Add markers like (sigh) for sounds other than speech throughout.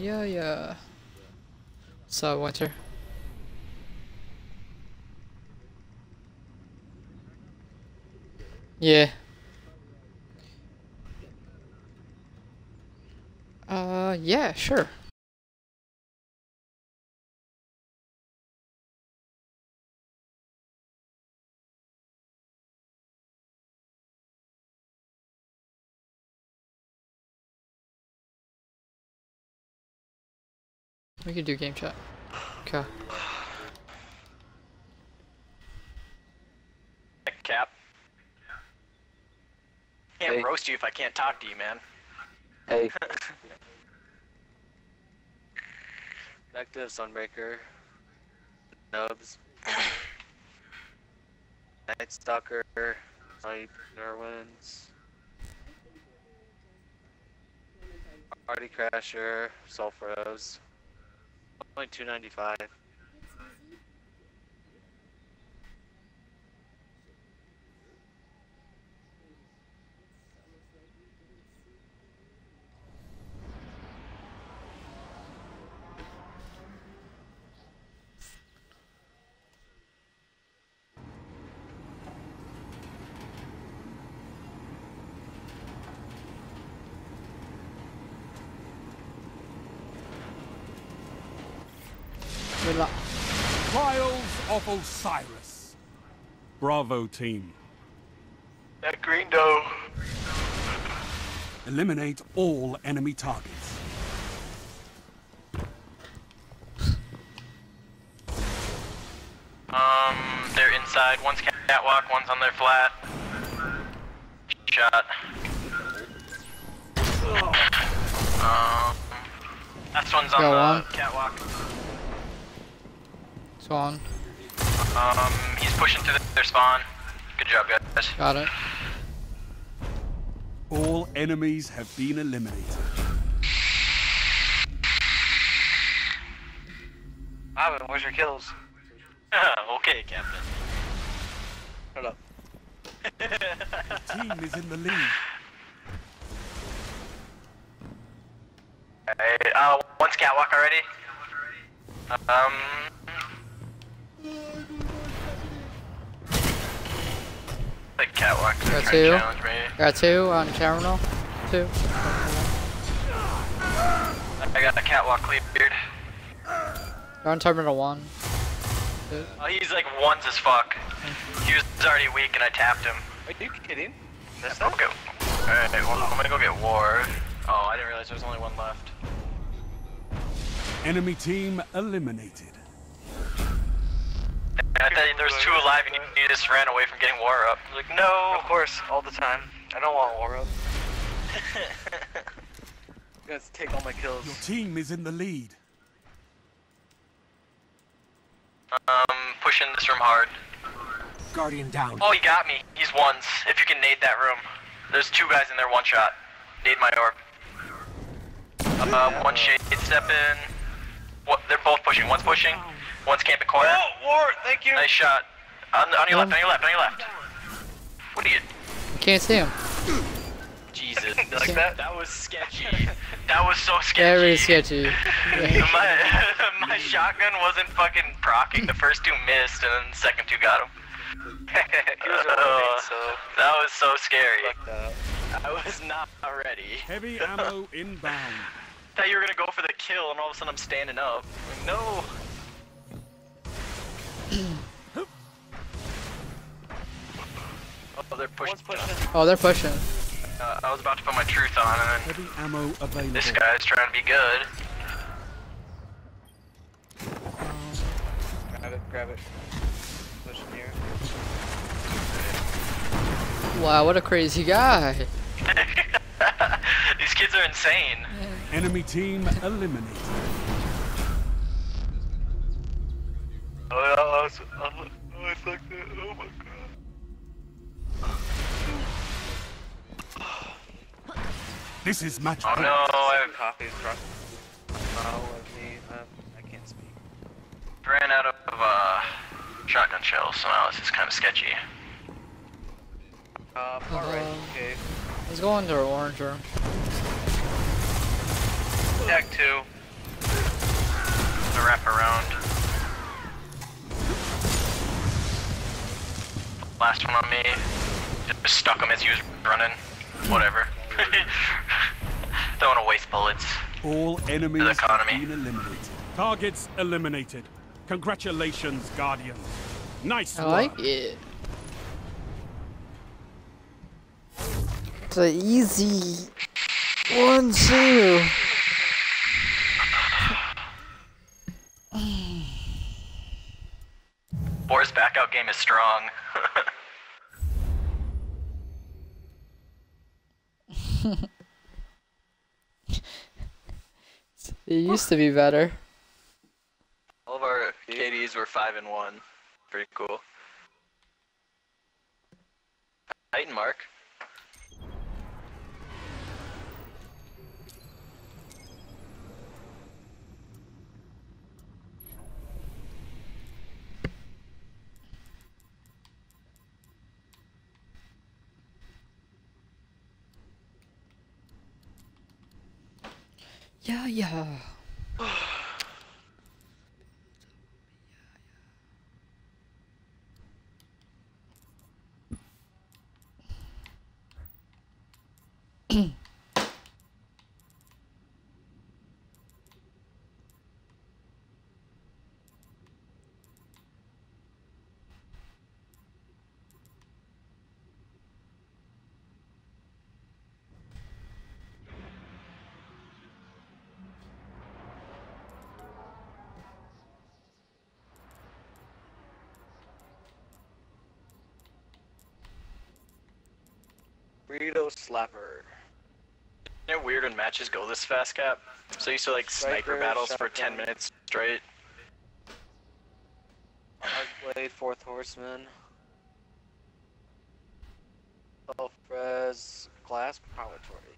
Yeah, yeah. So, Winter. Yeah. Uh, yeah, sure. We can do game chat. Okay. Cap. Can't Hey. roast you if I can't talk to you, man. Hey. (laughs) Back to Sunbreaker. Nubs. (coughs) Night Stalker. Night Norwins. Party Crasher. Sulfuros. Only 295. Trials of Osiris. Bravo team. That green dough. Eliminate all enemy targets. Um, they're inside. One's catwalk, one's on their flat. Shot. Um, last one's on Go the on. catwalk. It's on. Um, he's pushing through their spawn. Good job, guys. Got it. All enemies have been eliminated. Ivan, where's your kills? (laughs) okay, Captain. Shut up. (laughs) Team is in the lead. Hey, uh, one's catwalk already. Um. The catwalk. Got Got two. Challenge me. Got two on terminal. Two. I got the catwalk cleared. They're on terminal one. Two. Oh, he's like ones as fuck. He was already weak and I tapped him. Are you kidding? That's okay. Alright, well, I'm gonna go get War. Oh, I didn't realize there was only one left. Enemy team eliminated. I thought there was two alive and you, you just ran away from getting War up. I was like, no! Of course, all the time. I don't want war up. (laughs) You guys take all my kills. Your team is in the lead. um, pushing this room hard. Guardian down. Oh, he got me. He's ones. If you can nade that room. There's two guys in there, one shot. Nade my orb. Uh, one shade step in. What? They're both pushing. One's pushing. One's camping corner. Oh, war! Thank you. Nice shot. On, on your left, on your left, on your left. What are you? You can't see him. Jesus. (laughs) like that? That was sketchy. (laughs) That was so sketchy. Very sketchy. (laughs) my, my shotgun wasn't fucking procking. The first two missed, and then the second two got him. was Uh, so that was so scary. I was not ready. Heavy ammo inbound. thought you were gonna go for the kill, and all of a sudden I'm standing up. Like, no. Oh, they're pushing. One's pushing. Oh, they're pushing. Uh, I was about to put my truth on, and Heavy ammo available. this guy's trying to be good. Grab it, grab it. Pushing here. Wow, what a crazy guy. (laughs) These kids are insane. Enemy team eliminated. Oh, I was, oh, I fucked it. Oh my god. This is match Oh no, I Coffee's drunk. Oh, with me. Uh, I can't speak. ran out of uh, shotgun shells, so now this is kind of sketchy. Uh, alright, okay. He's going to orange room. Deck two. to wrap around. Last one on me. Just stuck him as he was running. Whatever. (laughs) Don't want to waste bullets. All enemies The have been eliminated. Targets eliminated. Congratulations, Guardians. Nice I work. like it. It's an easy one, two. Boar's backout game is strong. (laughs) (laughs) It used to be better. All of our KDs were five and one. Pretty cool. Titan Mark. Yeah, yeah. Burrito slapper. Isn't it weird when matches go this fast, Cap? So you used to like sniper Striker, battles for 10 minutes straight. Blade, Fourth Horseman. Self-res, Glass Preparatory.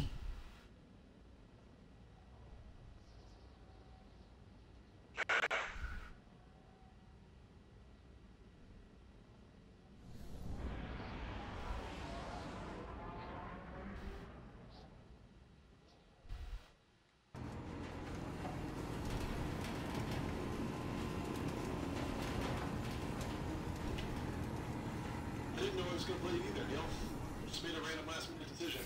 (clears throat) I didn't know I was going to play it either, Neil. Just made a random last minute decision.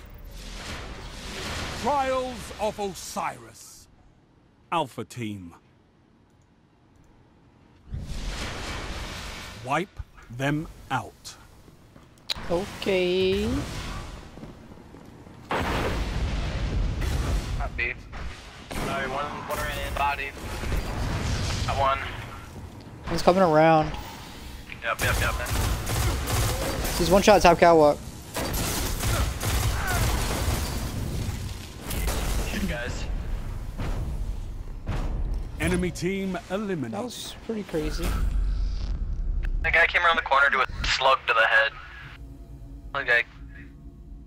Trials of Osiris. Alpha Team. Wipe them out. Okay. Not B. Alright, one, one in. Body. I won. He's coming around. Yep, yep, yep. He's one shot top catwalk. Shoot, guys. Enemy team eliminated. That eliminated. was pretty crazy. That guy came around the corner to a slug to the head. One guy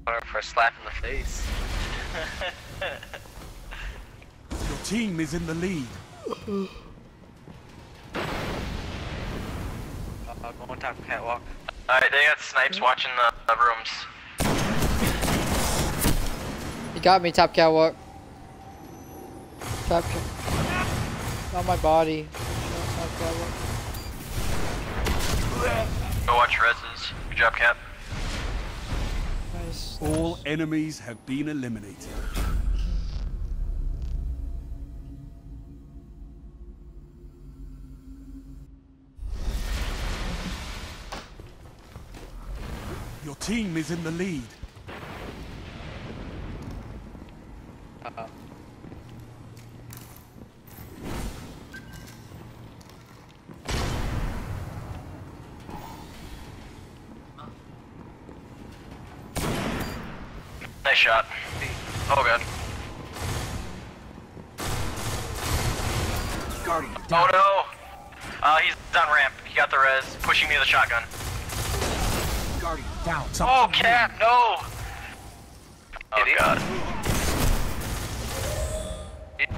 or for a slap in the face. Your team is in the lead. Uh, going top catwalk. Alright, they got snipes watching the, the rooms. He got me top catwalk. Top cat. Not my body. Top catwalk. Go watch reses. Good job, Cap. Nice. All enemies have been eliminated. Team is in the lead. Uh, Nice shot. Oh, god. Guardian. Oh, no! Uh, he's on ramp. He got the res. Pushing me with a shotgun. Guardian down. Oh, Cap, no! Oh, Did he? god.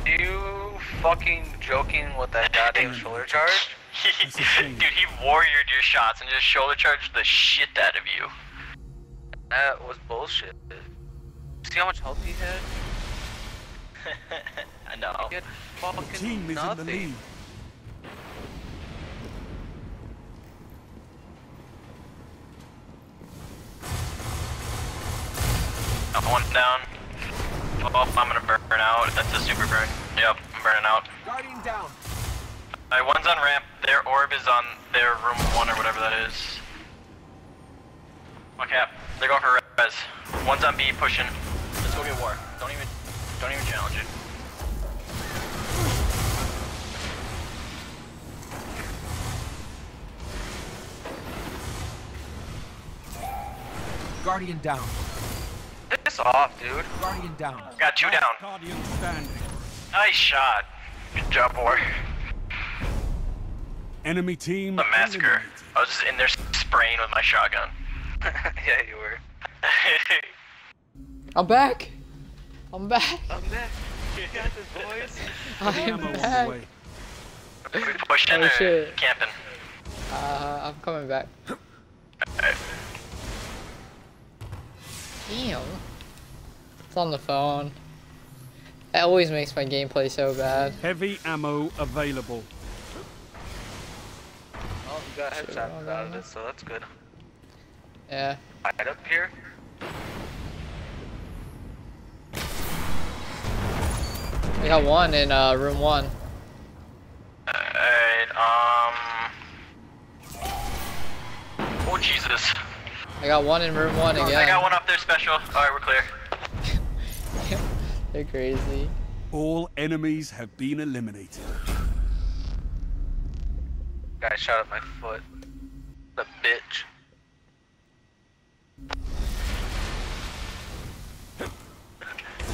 Did you fucking joking with that goddamn shoulder charge? (laughs) That's a shame. Dude, he warriored your shots and just shoulder charged the shit out of you. That was bullshit. See how much health he had? (laughs) I know. Get Your fucking team is nothing. in the lead. Got one down. Oh, I'm gonna burn out. That's a super burn. Yep, I'm burning out. Guardian down. Alright, one's on ramp. Their orb is on their room one or whatever that is. Okay, they're going for res. One's on B pushing. Let's go get war. Don't even, don't even challenge it. Guardian down. Piss off, dude. Guardian down. Got two down. Guardian standing. Nice shot. Good job, boy. Enemy team The massacre. eliminated. I was just in there spraying with my shotgun. (laughs) yeah, you were. (laughs) I'm back. I'm back. I'm back. You got this, boys. (laughs) I'm Ammo on the back. way. we pushing Oh, or shit. camping? Uh, I'm coming back. Alright. Damn. It's on the phone. It always makes my gameplay so bad. Heavy ammo available. Oh, you got Shit, headshot out of then. it, so that's good. Yeah. Right up here. We got one in uh, room one. Alright, um. Oh, Jesus. I got one in room one again. I got one up there special. Alright, we're clear. They're crazy. All enemies have been eliminated. Guy shot at my foot. The bitch.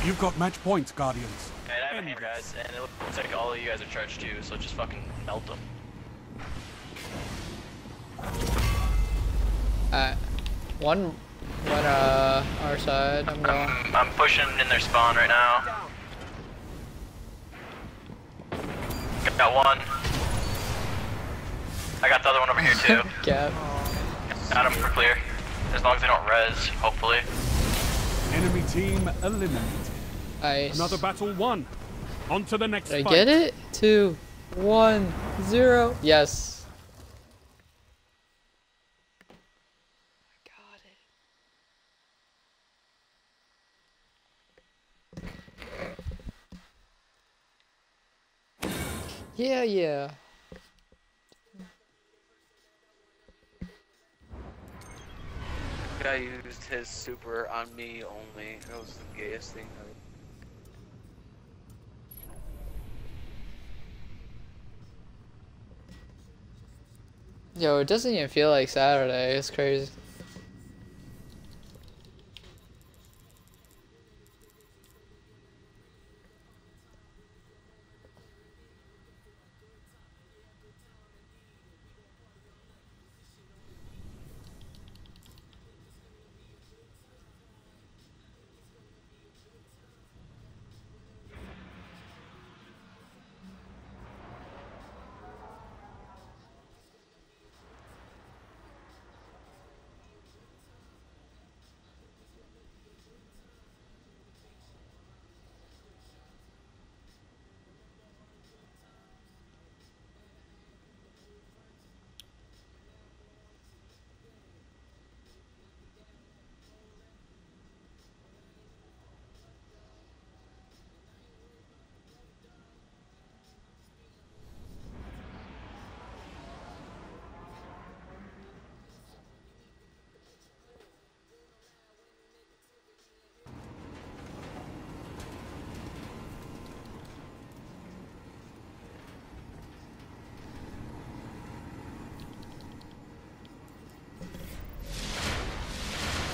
You've got match points, Guardians. Alright, I have a hammer, guys, and it looks like all of you guys are charged too, so just fucking melt them. Uh, one, one uh, our side. I'm going. I'm, I'm pushing in their spawn right now. Got one. I got the other one over here too. (laughs) Cap. Got him for clear. As long as they don't res, hopefully. Enemy team eliminated. Nice. Another battle won. On to the next Did I get it? Two, one, zero. Yes. Yeah, yeah. Guy used his super on me only. That was the gayest thing ever. Yo, it doesn't even feel like Saturday. It's crazy.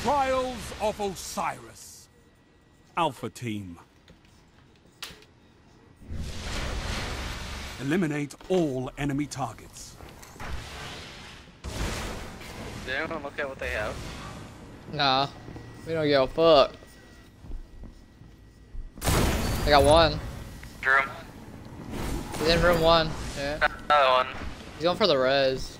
Trials of Osiris. Alpha Team. Eliminate all enemy targets. Did anyone look at what they have? Nah, we don't give a fuck. I got one. Drew. He's in room one. Yeah. Another one. He's going for the res.